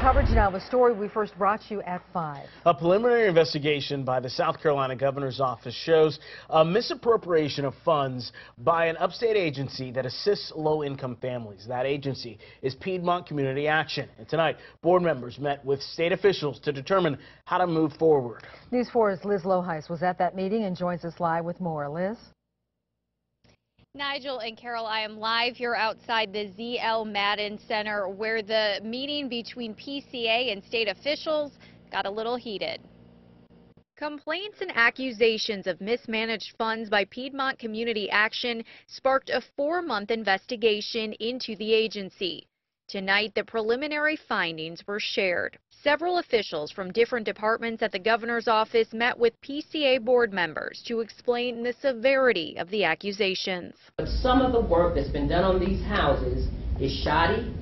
coverage now of a story we first brought you at 5. A preliminary investigation by the South Carolina Governor's Office shows a misappropriation of funds by an upstate agency that assists low-income families. That agency is Piedmont Community Action. And tonight, board members met with state officials to determine how to move forward. News 4's Liz Lohuis was at that meeting and joins us live with more. Liz? Nigel and Carol, I am live here outside the ZL Madden Center where the meeting between PCA and state officials got a little heated. Complaints and accusations of mismanaged funds by Piedmont Community Action sparked a four-month investigation into the agency. Tonight, the preliminary findings were shared. Several officials from different departments at the governor's office met with PCA board members to explain the severity of the accusations. Some of the work that's been done on these houses is shoddy,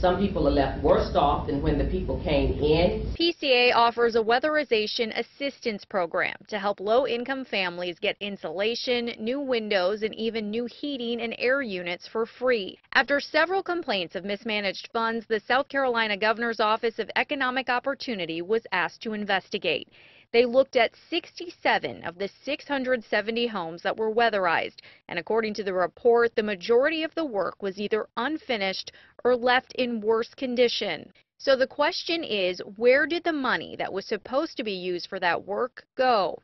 some people are left worse off than when the people came in. PCA offers a weatherization assistance program to help low-income families get insulation, new windows, and even new heating and air units for free. After several complaints of mismanaged funds, the South Carolina Governor's Office of Economic Opportunity was asked to investigate. They looked at 67 of the 670 homes that were weatherized, and according to the report, the majority of the work was either unfinished or left in worse condition. So the question is, where did the money that was supposed to be used for that work go?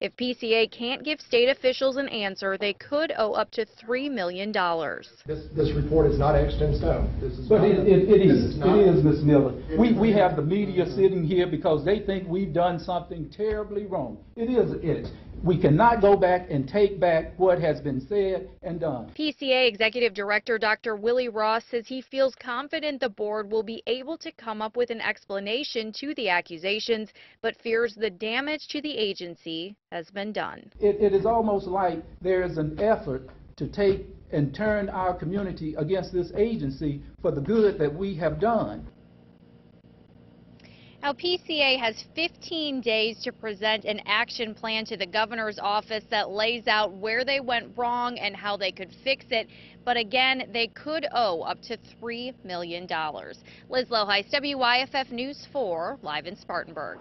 If PCA can't give state officials an answer, they could owe up to $3 million. This, this report is not etched in stone. This is But not- it, it, it this is, not- it is, Ms. Miller. We, we have the media sitting here because they think we've done something terribly wrong. It is, it is. We cannot go back and take back what has been said and done. PCA Executive Director Dr. Willie Ross says he feels confident the board will be able to come up with an explanation to the accusations, but fears the damage to the agency has been done. It, it is almost like there is an effort to take and turn our community against this agency for the good that we have done. Now, PCA has 15 days to present an action plan to the governor's office that lays out where they went wrong and how they could fix it. But again, they could owe up to $3 million. Liz Lohuis, WYFF News 4, live in Spartanburg.